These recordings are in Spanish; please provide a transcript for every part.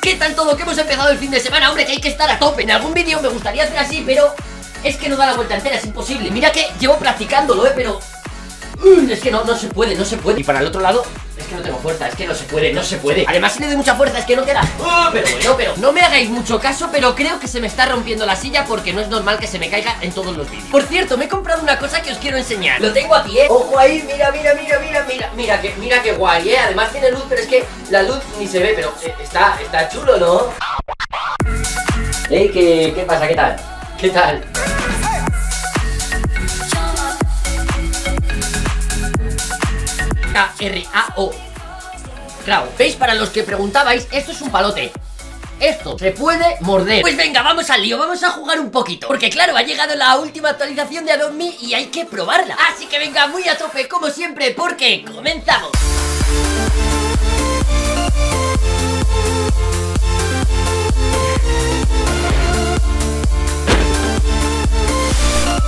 ¿Qué tal todo? Que hemos empezado el fin de semana, hombre, que hay que estar a tope. En algún vídeo me gustaría hacer así, pero es que no da la vuelta entera, es imposible. Mira que llevo practicándolo, eh, pero... Mm, es que no, no se puede, no se puede. Y para el otro lado, que no tengo fuerza, es que no se puede, no se puede Además si le doy mucha fuerza, es que no queda ¡Ah! Pero bueno, pero no me hagáis mucho caso, pero creo que se me está rompiendo la silla Porque no es normal que se me caiga en todos los vídeos Por cierto, me he comprado una cosa que os quiero enseñar Lo tengo aquí, eh Ojo ahí, mira, mira, mira, mira, mira Mira que, mira que guay, eh Además tiene luz, pero es que la luz ni se ve Pero eh, está, está chulo, ¿no? Ey, ¿qué, ¿qué pasa? ¿Qué tal? ¿Qué tal? K-R-A-O Claro, ¿veis? Para los que preguntabais, esto es un palote. Esto se puede morder. Pues venga, vamos al lío, vamos a jugar un poquito. Porque claro, ha llegado la última actualización de Adobe Y hay que probarla. Así que venga, muy a tope como siempre Porque comenzamos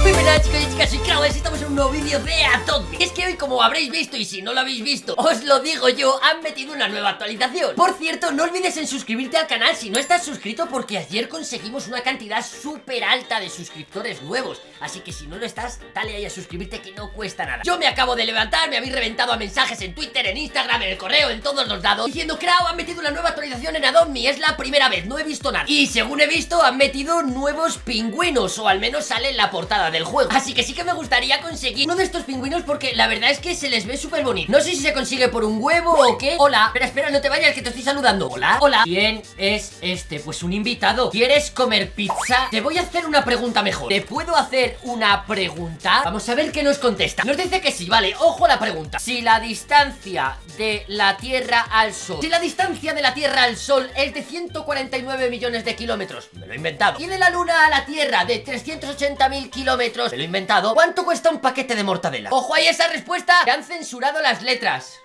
Muy buenas chicos y chicas, soy Clau, estamos en un nuevo vídeo de Atombi Es que hoy como habréis visto y si no lo habéis visto, os lo digo yo, han metido una nueva actualización. Por cierto, no olvides en suscribirte al canal si no estás suscrito porque ayer conseguimos una cantidad súper alta de suscriptores nuevos. Así que si no lo estás, dale ahí a suscribirte que no cuesta nada. Yo me acabo de levantar, me habéis reventado a mensajes en Twitter, en Instagram, en el correo, en todos los lados Diciendo, Clau, han metido una nueva actualización en Adobe es la primera vez, no he visto nada Y según he visto, han metido nuevos pingüinos O al menos sale en la portada del juego. Así que sí que me gustaría conseguir uno de estos pingüinos porque la verdad es que se les ve súper bonito. No sé si se consigue por un huevo o qué. Hola, espera, espera, no te vayas que te estoy saludando. Hola, hola. ¿Quién es este? Pues un invitado. ¿Quieres comer pizza? Te voy a hacer una pregunta mejor. ¿Te puedo hacer una pregunta? Vamos a ver qué nos contesta. Nos dice que sí, vale, ojo a la pregunta. Si la distancia de la Tierra al Sol Si la distancia de la Tierra al Sol es de 149 millones de kilómetros Me lo he inventado Y de la Luna a la Tierra de 380 mil kilómetros Me lo he inventado ¿Cuánto cuesta un paquete de mortadela? Ojo ahí esa respuesta Se han censurado las letras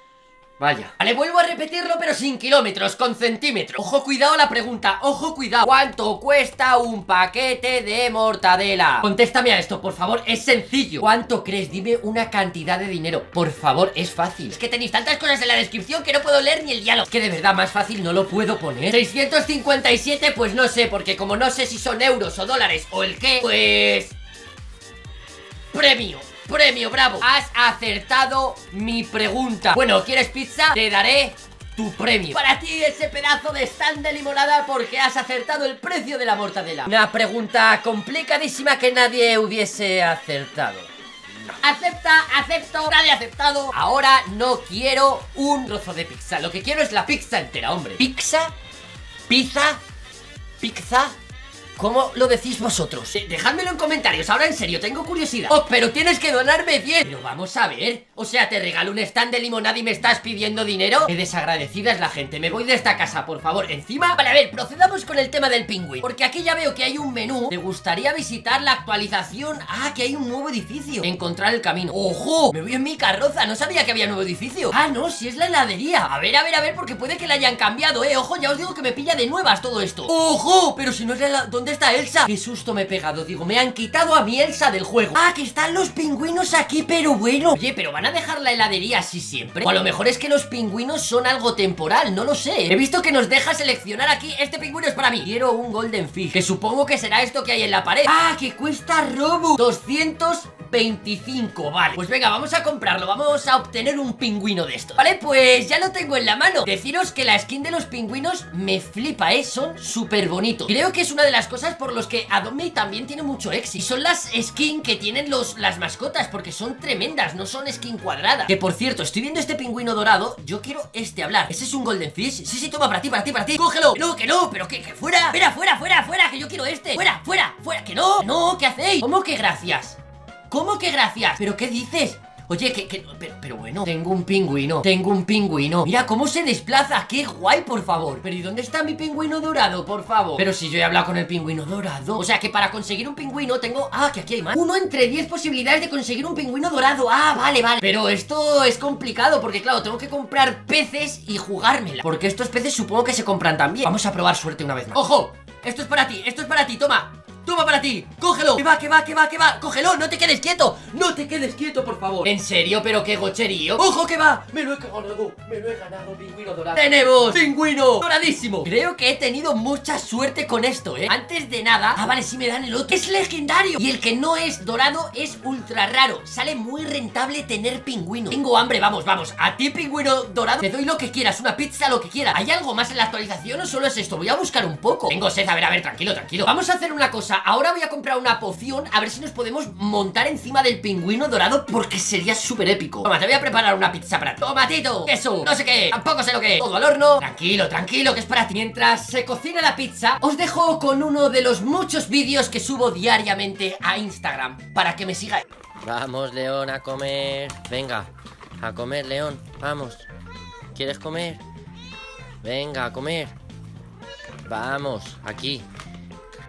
Vaya. Vale, vuelvo a repetirlo, pero sin kilómetros, con centímetros. Ojo, cuidado la pregunta, ojo, cuidado. ¿Cuánto cuesta un paquete de mortadela? Contéstame a esto, por favor, es sencillo. ¿Cuánto crees? Dime una cantidad de dinero. Por favor, es fácil. Es que tenéis tantas cosas en la descripción que no puedo leer ni el diálogo. Es que de verdad, más fácil no lo puedo poner. 657, pues no sé, porque como no sé si son euros o dólares o el qué, pues... Premio Premio, bravo Has acertado mi pregunta Bueno, ¿quieres pizza? Te daré tu premio Para ti ese pedazo de stand de limonada porque has acertado el precio de la mortadela Una pregunta complicadísima que nadie hubiese acertado Acepta, acepto, nadie ha aceptado Ahora no quiero un trozo de pizza Lo que quiero es la pizza entera, hombre ¿Pizza? ¿Pizza? ¿Pizza? ¿Cómo lo decís vosotros? Dejádmelo en comentarios, ahora en serio, tengo curiosidad. Oh, pero tienes que donarme 10 Pero vamos a ver O sea, te regalo un stand de limonada y me estás pidiendo dinero Qué desagradecida es la gente Me voy de esta casa, por favor. Encima, vale, a ver, procedamos con el tema del pingüino Porque aquí ya veo que hay un menú. Me gustaría visitar la actualización. Ah, que hay un nuevo edificio. Encontrar el camino. ¡Ojo! Me voy en mi carroza No sabía que había nuevo edificio. Ah, no, si es la heladería. A ver, a ver, a ver, porque puede que la hayan cambiado, eh. Ojo, ya os digo que me pilla de nuevas todo esto. ¡Ojo! Pero si no es la... ¿Dónde está Elsa? Qué susto me he pegado, digo, me han quitado a mi Elsa del juego. Ah, que están los pingüinos aquí, pero bueno. Oye, pero ¿van a dejar la heladería así siempre? O a lo mejor es que los pingüinos son algo temporal, no lo sé He visto que nos deja seleccionar aquí, este pingüino es para mí. Quiero un Golden Fish, que supongo que será esto que hay en la pared. Ah, que cuesta robo 225, vale. Pues venga, vamos a comprarlo, vamos a obtener un pingüino de esto Vale, pues ya lo tengo en la mano. Deciros que la skin de los pingüinos me flipa, eh, son súper bonitos. Creo que es una de las cosas por los que Adobe también tiene mucho éxito. Y son las skin que tienen los, las mascotas Porque son tremendas, no son skin cuadradas Que por cierto, estoy viendo este pingüino dorado Yo quiero este hablar. ¿Ese es un Golden Fish? Sí, sí, toma, para ti, para ti, para ti. ¡Cógelo! No, que no, pero que, que fuera. Fuera, fuera, fuera, fuera, que yo quiero este. Fuera, fuera, fuera, que no No, ¿qué hacéis? ¿Cómo que gracias? ¿Cómo que gracias? ¿Pero qué dices? Oye, que, que pero, pero, bueno, tengo un pingüino, tengo un pingüino. Mira cómo se desplaza, qué guay, por favor. Pero ¿y dónde está mi pingüino dorado, por favor? Pero si yo he hablado con el pingüino dorado. O sea que para conseguir un pingüino tengo... Ah, que aquí hay más. Uno entre 10 posibilidades de conseguir un pingüino dorado. Ah, vale, vale. Pero esto es complicado porque claro, tengo que comprar peces y jugármela. Porque estos peces supongo que se compran también. Vamos a probar suerte una vez más. ¡Ojo! Esto es para ti, esto es para ti, toma Toma para ti, cógelo Que va, que va, que va, que va Cógelo, no te quedes quieto No te quedes quieto, por favor ¿En serio? ¿Pero qué gocherío? ¡Ojo que va! Me lo he ganado Me lo he ganado, pingüino dorado ¡Tenemos! ¡Pingüino! ¡Doradísimo! Creo que he tenido mucha suerte con esto, ¿eh? Antes de nada Ah, vale, si me dan el otro ¡Es legendario! Y el que no es dorado es ultra raro Sale muy rentable tener pingüino Tengo hambre, vamos, vamos A ti, pingüino dorado Te doy lo que quieras Una pizza, lo que quieras ¿Hay algo más en la actualización o solo es esto? Voy a buscar un poco Tengo sed, a ver, a ver, tranquilo, tranquilo Vamos a hacer una cosa Ahora voy a comprar una poción A ver si nos podemos montar encima del pingüino dorado Porque sería súper épico Toma, te voy a preparar una pizza para ti Tomatito, queso, no sé qué Tampoco sé lo que Todo al horno Tranquilo, tranquilo, que es para ti Mientras se cocina la pizza Os dejo con uno de los muchos vídeos que subo diariamente a Instagram Para que me sigáis Vamos, León, a comer. Venga, a comer, León. Vamos. ¿Quieres comer? Venga, a comer. Vamos, aquí.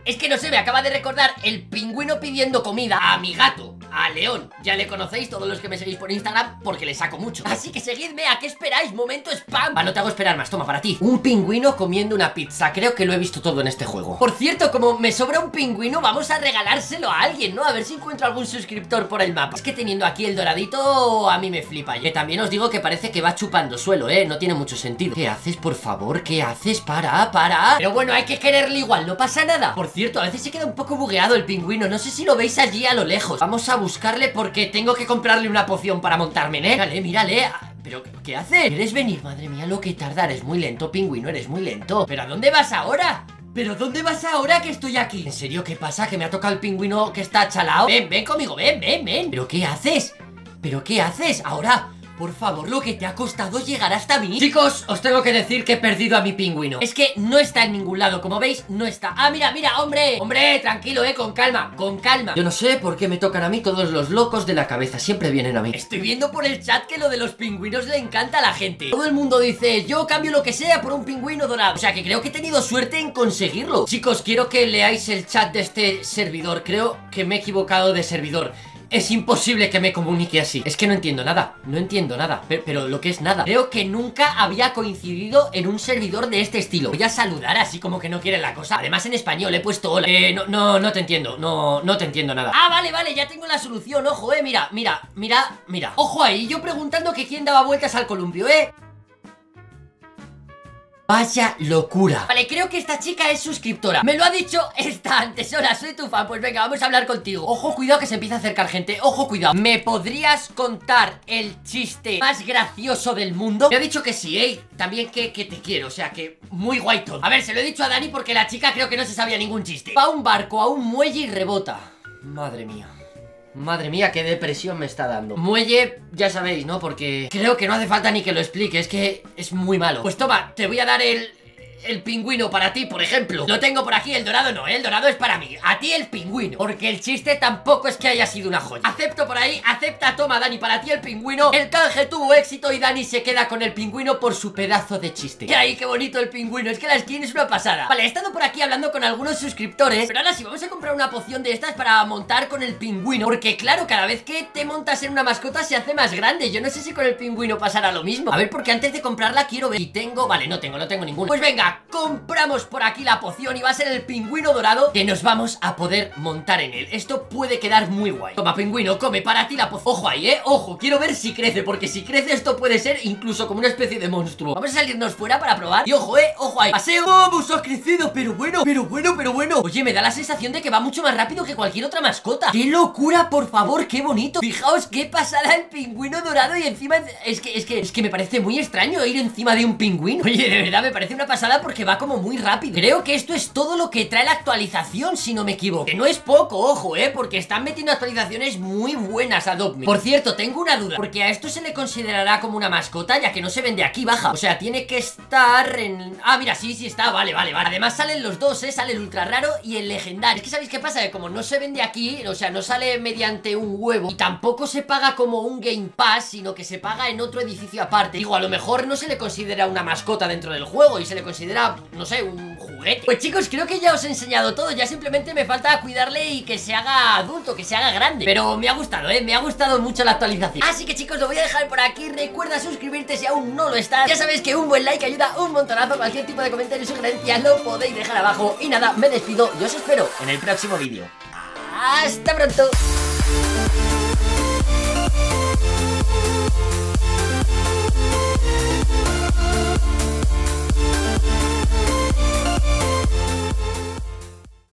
Es que no sé, me acaba de recordar el pingüino pidiendo comida a mi gato, a León. Ya le conocéis todos los que me seguís por Instagram porque le saco mucho. Así que seguidme, ¿a qué esperáis? Momento spam. Va, no te hago esperar más, toma para ti. Un pingüino comiendo una pizza, creo que lo he visto todo en este juego. Por cierto, como me sobra un pingüino, vamos a regalárselo a alguien, ¿no? A ver si encuentro algún suscriptor por el mapa. Es que teniendo aquí el doradito, a mí me flipa. Y también os digo que parece que va chupando suelo, ¿eh? No tiene mucho sentido. ¿Qué haces, por favor? ¿Qué haces? Para, para. Pero bueno, hay que quererle igual, no pasa nada. Por cierto, a veces se queda un poco bugueado el pingüino No sé si lo veis allí a lo lejos Vamos a buscarle porque tengo que comprarle una poción para montarme ¿eh? Mírale, mírale ¿Pero qué hace? ¿Quieres venir? Madre mía, lo que tardar Es muy lento, pingüino, eres muy lento ¿Pero a dónde vas ahora? ¿Pero dónde vas ahora que estoy aquí? ¿En serio qué pasa? ¿Que me ha tocado el pingüino que está chalao? Ven, ven conmigo, ven, ven, ven ¿Pero qué haces? ¿Pero qué haces? Ahora... Por favor, lo que te ha costado llegar hasta mí. Chicos, os tengo que decir que he perdido a mi pingüino. Es que no está en ningún lado, como veis, no está. Ah, mira, mira, hombre. Hombre, tranquilo, eh, con calma, con calma. Yo no sé por qué me tocan a mí todos los locos de la cabeza Siempre vienen a mí. Estoy viendo por el chat que lo de los pingüinos le encanta a la gente. Todo el mundo dice, yo cambio lo que sea por un pingüino dorado. O sea que creo que he tenido suerte en conseguirlo. Chicos, quiero que leáis el chat de este servidor. Creo que me he equivocado de servidor es imposible que me comunique así. Es que no entiendo nada, no entiendo nada pero, lo que es nada. Creo que nunca había coincidido en un servidor de este estilo. Voy a saludar así como que no quiere la cosa. Además en español he puesto hola. Eh, no, no, no te entiendo, no, no te entiendo nada. Ah, vale, vale, ya tengo la solución, ojo, eh, mira, mira, mira, mira. Ojo ahí, yo preguntando que quién daba vueltas al columpio, eh Vaya locura. Vale, creo que esta chica es suscriptora. Me lo ha dicho esta antes Hola, soy tu fan. Pues venga, vamos a hablar contigo. Ojo, cuidado que se empieza a acercar gente. Ojo, cuidado. ¿Me podrías contar el chiste más gracioso del mundo? Me ha dicho que sí, ¿eh? También que, que te quiero O sea, que muy guay todo. A ver, se lo he dicho a Dani porque la chica creo que no se sabía ningún chiste. Va un barco, a un muelle y rebota. Madre mía Madre mía, qué depresión me está dando Muelle, ya sabéis, ¿no? Porque creo que no hace falta ni que lo explique Es que es muy malo Pues toma, te voy a dar el, el pingüino para ti, por ejemplo. Lo tengo por aquí, el dorado no, el dorado es para mí A ti el pingüino. Porque el chiste tampoco es que haya sido una joya. Acepto por ahí, acepta, toma Dani, para ti el pingüino. El canje tuvo éxito y Dani se queda con el pingüino por su pedazo de chiste. ¡Qué ahí, qué bonito el pingüino! Es que la skin es una pasada. Vale, he estado por aquí hablando con algunos suscriptores Pero ahora sí, vamos a comprar una poción de estas para montar con el pingüino Porque claro, cada vez que te montas en una mascota se hace más grande. Yo no sé si con el pingüino pasará lo mismo. A ver, porque antes de comprarla quiero ver Y tengo... Vale, no tengo, no tengo ninguna. Pues venga, compramos por aquí la poción y va a ser el pingüino dorado que nos vamos a poder montar en él. Esto puede quedar muy guay. Toma, pingüino, come para ti la poción. Ojo ahí, ¿eh? Ojo, quiero ver si crece, porque si crece esto puede ser incluso como una especie de monstruo. Vamos a salirnos fuera para probar. Y ojo, ¿eh? Ojo ahí. Paseo. ¡Vamos! Ha crecido, pero bueno, pero bueno, pero bueno. Oye, me da la sensación de que va mucho más rápido que cualquier otra mascota. ¡Qué locura, por favor! ¡Qué bonito! Fijaos qué pasada el pingüino dorado y encima... Es que, es que, es que me parece muy extraño ir encima de un pingüino. Oye, de verdad me parece una pasada porque va como muy rápido. Creo que esto es todo lo que trae la actualización Si no me equivoco. Que no es poco, ojo, eh Porque están metiendo actualizaciones muy buenas a Dogme. Por cierto, tengo una duda Porque a esto se le considerará como una mascota Ya que no se vende aquí, baja. O sea, tiene que estar en... Ah, mira, sí, sí está, vale, vale, vale. Además salen los dos, eh Sale el ultra raro y el legendario. Es que ¿sabéis qué pasa? Que como no se vende aquí O sea, no sale mediante un huevo Y tampoco se paga como un Game Pass Sino que se paga en otro edificio aparte. Digo, a lo mejor no se le considera una mascota dentro del juego Y se le considera, no sé, un juguete. Pues chicos, creo que ya os he enseñado todo. Ya simplemente me falta cuidarle y que se haga adulto, que se haga grande. Pero me ha gustado, eh, me ha gustado mucho la actualización. Así que chicos, lo voy a dejar por aquí. Recuerda suscribirte si aún no lo estás. Ya sabéis que un buen like ayuda un montonazo. Cualquier tipo de comentario y sugerencia lo podéis dejar abajo. Y nada, me despido. Y os espero en el próximo vídeo. ¡Hasta pronto!